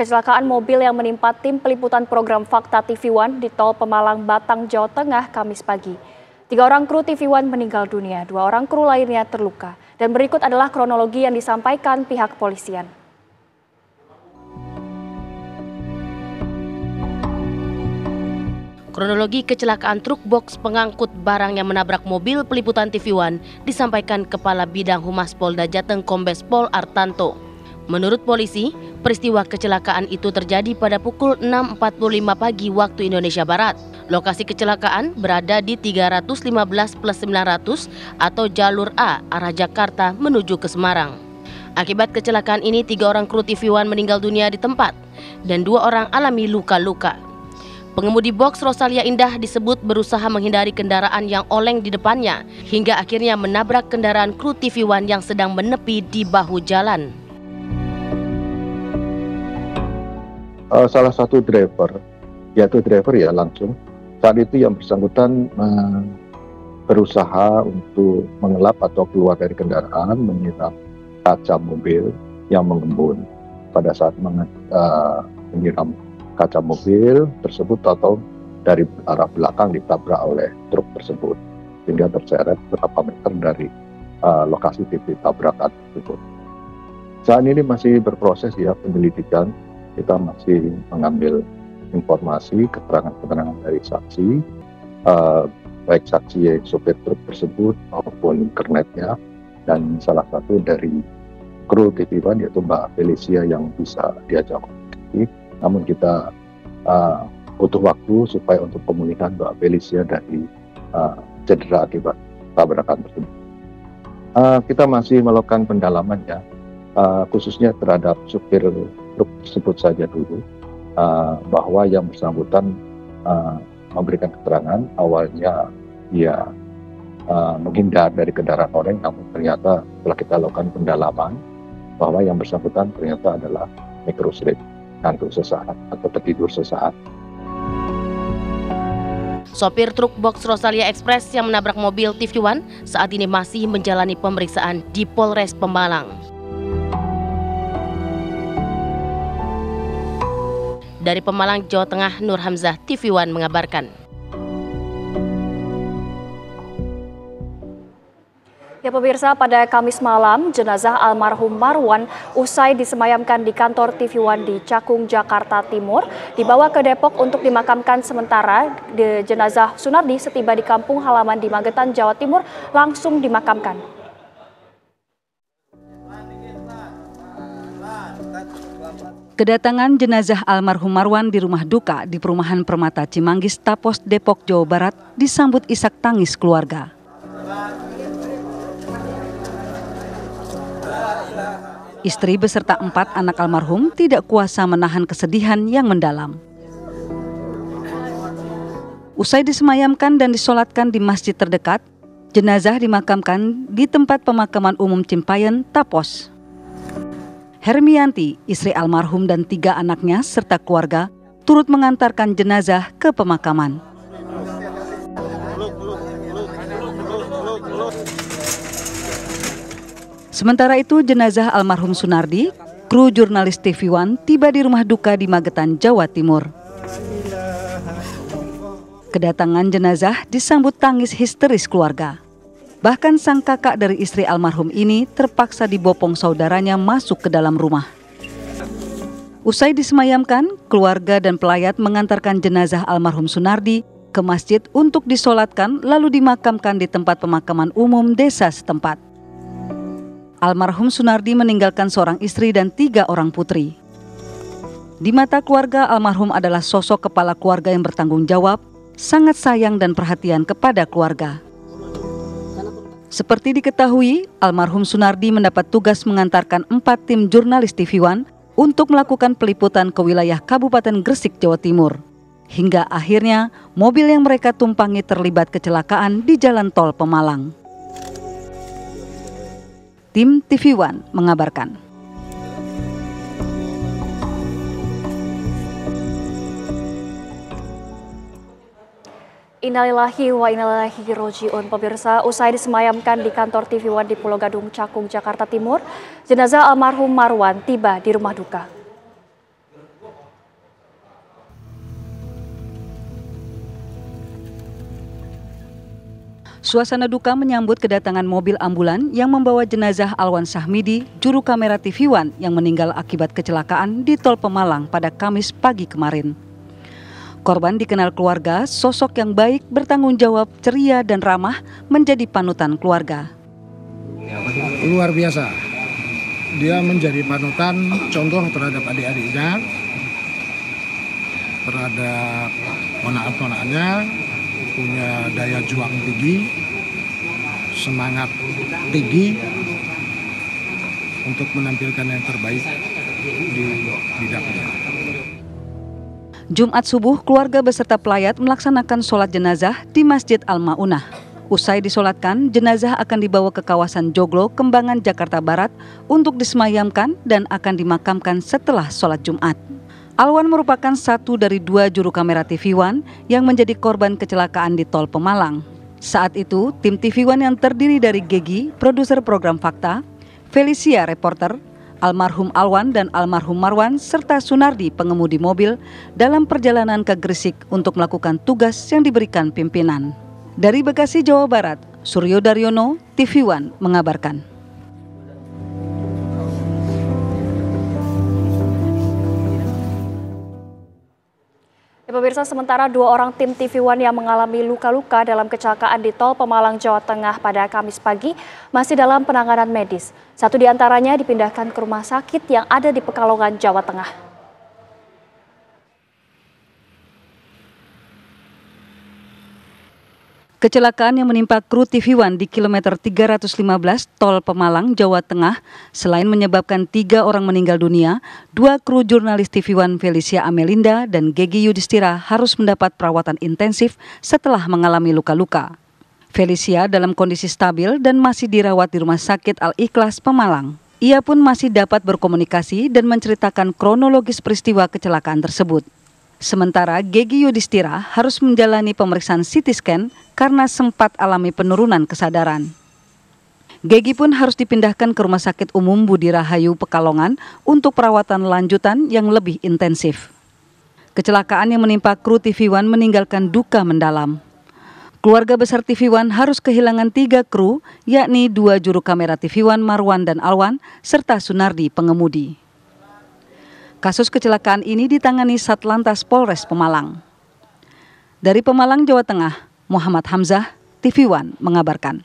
Kecelakaan mobil yang menimpa tim peliputan program Fakta TV One di tol Pemalang, Batang, Jawa Tengah, Kamis pagi. Tiga orang kru TV One meninggal dunia, dua orang kru lainnya terluka. Dan berikut adalah kronologi yang disampaikan pihak kepolisian. Kronologi kecelakaan truk box pengangkut barang yang menabrak mobil peliputan TV One disampaikan Kepala Bidang Humas Polda Jateng Kombes Pol Artanto. Menurut polisi, peristiwa kecelakaan itu terjadi pada pukul 6.45 pagi waktu Indonesia Barat. Lokasi kecelakaan berada di 315 plus 900 atau jalur A arah Jakarta menuju ke Semarang. Akibat kecelakaan ini, tiga orang kru TV One meninggal dunia di tempat dan dua orang alami luka-luka. Pengemudi box Rosalia Indah disebut berusaha menghindari kendaraan yang oleng di depannya hingga akhirnya menabrak kendaraan kru TV One yang sedang menepi di bahu jalan. Uh, salah satu driver, yaitu driver ya langsung. Saat itu yang bersangkutan uh, berusaha untuk mengelap atau keluar dari kendaraan menyiram kaca mobil yang mengembun. Pada saat meng, uh, menyiram kaca mobil tersebut atau dari arah belakang ditabrak oleh truk tersebut sehingga terseret beberapa meter dari uh, lokasi titik tabrakan tersebut. Saat ini masih berproses ya penyelidikan kita masih mengambil informasi keterangan-keterangan dari saksi uh, baik saksi sopir truk tersebut maupun kernetnya dan salah satu dari kru One yaitu Mbak Felicia yang bisa diajak komunikasi namun kita uh, butuh waktu supaya untuk pemulihan Mbak Felicia dari uh, cedera akibat tabrakan tersebut. Uh, kita masih melakukan pendalaman ya, uh, khususnya terhadap supir truk tersebut saja dulu uh, bahwa yang bersangkutan uh, memberikan keterangan awalnya dia uh, menghindar dari kendaraan orang namun ternyata setelah kita lakukan pendalaman bahwa yang bersangkutan ternyata adalah mikrosleep ngantuk sesaat atau tertidur sesaat Sopir truk box Rosalia Express yang menabrak mobil TV One saat ini masih menjalani pemeriksaan di Polres Pemalang. Dari Pemalang, Jawa Tengah, Nur Hamzah, TV One mengabarkan. Ya pemirsa, pada Kamis malam, jenazah almarhum Marwan usai disemayamkan di kantor TV One di Cakung, Jakarta Timur, dibawa ke Depok untuk dimakamkan sementara. De jenazah Sunardi setiba di kampung halaman di Magetan, Jawa Timur, langsung dimakamkan. Kedatangan jenazah almarhum Marwan di rumah duka di perumahan Permata Cimanggis, Tapos, Depok, Jawa Barat disambut isak tangis keluarga. Istri beserta empat anak almarhum tidak kuasa menahan kesedihan yang mendalam. Usai disemayamkan dan disolatkan di masjid terdekat, jenazah dimakamkan di tempat pemakaman umum Cimpayen, Tapos. Hermianti, istri almarhum dan tiga anaknya serta keluarga turut mengantarkan jenazah ke pemakaman. Sementara itu jenazah almarhum Sunardi, kru jurnalis TV One tiba di rumah duka di Magetan, Jawa Timur. Kedatangan jenazah disambut tangis histeris keluarga. Bahkan sang kakak dari istri almarhum ini terpaksa dibopong saudaranya masuk ke dalam rumah. Usai disemayamkan, keluarga dan pelayat mengantarkan jenazah almarhum Sunardi ke masjid untuk disolatkan lalu dimakamkan di tempat pemakaman umum desa setempat. Almarhum Sunardi meninggalkan seorang istri dan tiga orang putri. Di mata keluarga, almarhum adalah sosok kepala keluarga yang bertanggung jawab, sangat sayang dan perhatian kepada keluarga. Seperti diketahui, almarhum Sunardi mendapat tugas mengantarkan empat tim jurnalis TV One untuk melakukan peliputan ke wilayah Kabupaten Gresik, Jawa Timur. Hingga akhirnya mobil yang mereka tumpangi terlibat kecelakaan di jalan tol Pemalang. Tim TV One mengabarkan. Innalillahi wa innalillahi rojiun. Pemirsa, usai disemayamkan di kantor TV One di Pulau Gadung, Cakung, Jakarta Timur, jenazah almarhum Marwan tiba di rumah duka. Suasana duka menyambut kedatangan mobil ambulan yang membawa jenazah Alwan Sahmidi, juru kamera TV One yang meninggal akibat kecelakaan di Tol Pemalang pada Kamis pagi kemarin. Korban dikenal keluarga, sosok yang baik, bertanggung jawab, ceria dan ramah menjadi panutan keluarga. Luar biasa. Dia menjadi panutan contoh terhadap adik-adiknya, terhadap ponakan-ponakannya, punya daya juang tinggi, semangat tinggi untuk menampilkan yang terbaik di bidangnya. Jumat subuh, keluarga beserta pelayat melaksanakan sholat jenazah di Masjid Al-Maunah. Usai disolatkan, jenazah akan dibawa ke kawasan Joglo, Kembangan, Jakarta Barat untuk disemayamkan dan akan dimakamkan setelah sholat Jumat. Alwan merupakan satu dari dua juru kamera TV One yang menjadi korban kecelakaan di Tol Pemalang. Saat itu, tim TV One yang terdiri dari Gegi, produser program Fakta, Felicia, reporter, almarhum Alwan dan almarhum Marwan, serta Sunardi, pengemudi mobil, dalam perjalanan ke Gresik untuk melakukan tugas yang diberikan pimpinan. Dari Bekasi, Jawa Barat, Suryo Daryono, TV One mengabarkan. Ya, pemirsa, sementara dua orang tim TV One yang mengalami luka-luka dalam kecelakaan di tol Pemalang, Jawa Tengah pada Kamis pagi masih dalam penanganan medis. Satu di antaranya dipindahkan ke rumah sakit yang ada di Pekalongan, Jawa Tengah. Kecelakaan yang menimpa kru TV One di kilometer 315 Tol Pemalang, Jawa Tengah, selain menyebabkan tiga orang meninggal dunia, dua kru jurnalis TV One Felicia Amelinda dan Gegi Yudhistira harus mendapat perawatan intensif setelah mengalami luka-luka. Felicia dalam kondisi stabil dan masih dirawat di Rumah Sakit Al-Ikhlas Pemalang. Ia pun masih dapat berkomunikasi dan menceritakan kronologis peristiwa kecelakaan tersebut. Sementara Gegi Yudhistira harus menjalani pemeriksaan CT scan karena sempat alami penurunan kesadaran. Gegi pun harus dipindahkan ke Rumah Sakit Umum Budi Rahayu Pekalongan untuk perawatan lanjutan yang lebih intensif. Kecelakaan yang menimpa kru TV One meninggalkan duka mendalam. Keluarga besar TV One harus kehilangan tiga kru, yakni dua juru kamera TV One Marwan dan Alwan, serta Sunardi pengemudi. Kasus kecelakaan ini ditangani Satlantas Polres Pemalang. Dari Pemalang, Jawa Tengah, Muhammad Hamzah, TV One mengabarkan.